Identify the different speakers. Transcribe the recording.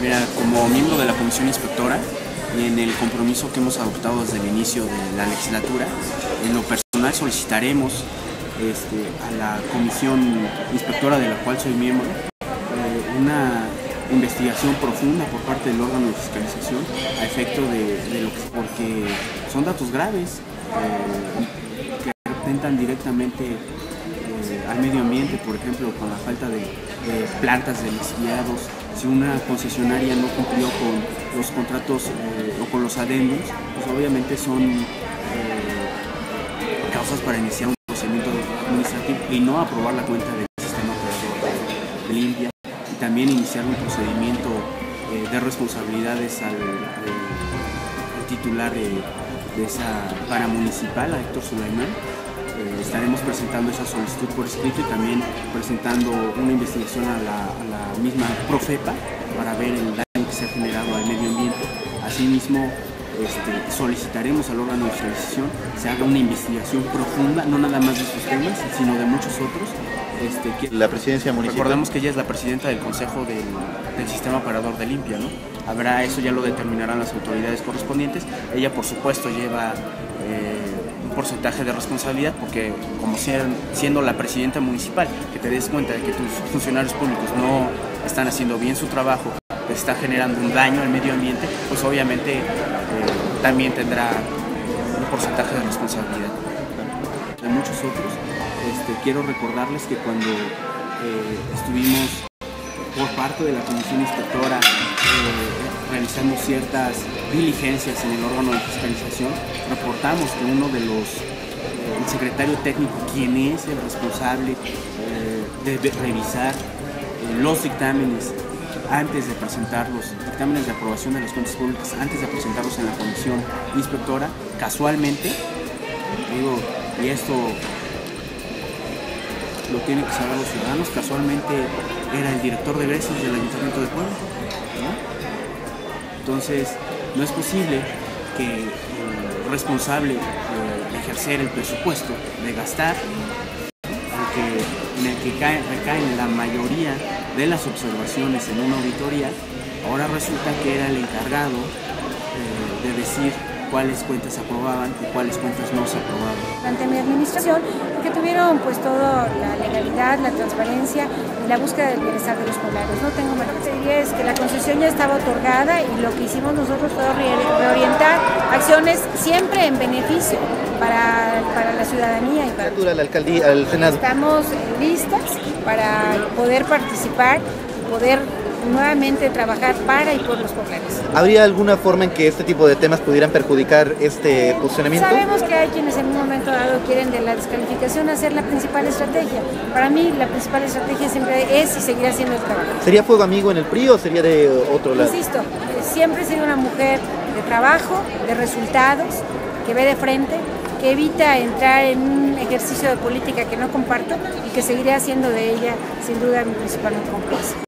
Speaker 1: miembro de la Comisión Inspectora y en el compromiso que hemos adoptado desde el inicio de la legislatura, en lo personal solicitaremos este, a la Comisión Inspectora de la cual soy miembro eh, una investigación profunda por parte del órgano de fiscalización a efecto de, lo que, porque son datos graves eh, que representan directamente eh, al medio ambiente, por ejemplo, con la falta de plantas de lixiviados, si una concesionaria no cumplió con los contratos eh, o con los adendos, pues obviamente son causas para iniciar un procedimiento administrativo y no aprobar la cuenta del sistema operador de limpia y también iniciar un procedimiento de responsabilidades al, titular de, esa paramunicipal, a Héctor Sulaimán, eh, estaremos presentando esa solicitud por escrito y también presentando una investigación a la, misma Profepa para ver el daño que se ha generado al medio ambiente. Asimismo, este, solicitaremos al órgano de fiscalización se haga una investigación profunda, no nada más de estos temas, sino de muchos otros.
Speaker 2: Este, la presidencia municipal.
Speaker 1: Recordemos que ella es la presidenta del Consejo del, Sistema Operador de Limpia, ¿no? Habrá, eso ya lo determinarán las autoridades correspondientes. Ella, por supuesto, lleva eh, porcentaje de responsabilidad porque como siendo la presidenta municipal, que te des cuenta de que tus funcionarios públicos no están haciendo bien su trabajo, que está generando un daño al medio ambiente, pues obviamente eh, también tendrá un porcentaje de responsabilidad. De muchos otros, este, quiero recordarles que cuando eh, estuvimos por parte de la Comisión Inspectora eh, realizando ciertas diligencias en el órgano de fiscalización, reportamos que uno de los, eh, el secretario técnico, quien es el responsable eh, de, revisar los dictámenes antes de presentar los dictámenes de aprobación de las cuentas públicas, antes de presentarlos en la comisión inspectora, casualmente, digo, y esto lo tienen que saber los ciudadanos, casualmente era el director de veces del Ayuntamiento de Puebla. Entonces, no es posible que el responsable de ejercer el presupuesto, de gastar, en el que recaen la mayoría de las observaciones en una auditoría, ahora resulta que era el encargado eh, de decir cuáles cuentas aprobaban y cuáles cuentas no se aprobaban.
Speaker 3: Ante mi administración, porque tuvieron pues toda la la transparencia y la búsqueda del bienestar de los poblados. No tengo más que decir, es que la concesión ya estaba otorgada y lo que hicimos nosotros fue reorientar acciones siempre en beneficio para, para la ciudadanía y para
Speaker 2: la alcaldía, al Senado.
Speaker 3: Estamos listas para poder participar y poder nuevamente trabajar para y por los poblados.
Speaker 2: ¿Habría alguna forma en que este tipo de temas pudieran perjudicar este funcionamiento?
Speaker 3: Sabemos que hay quienes en un momento dado quieren de la descalificación hacer la principal estrategia. Para mí la principal estrategia siempre es y seguirá siendo el trabajo.
Speaker 2: ¿Sería fuego amigo en el PRI o sería de otro lado?
Speaker 3: Insisto, siempre sido una mujer de trabajo, de resultados, que ve de frente, que evita entrar en un ejercicio de política que no comparto y que seguiré haciendo de ella sin duda mi principal compromiso.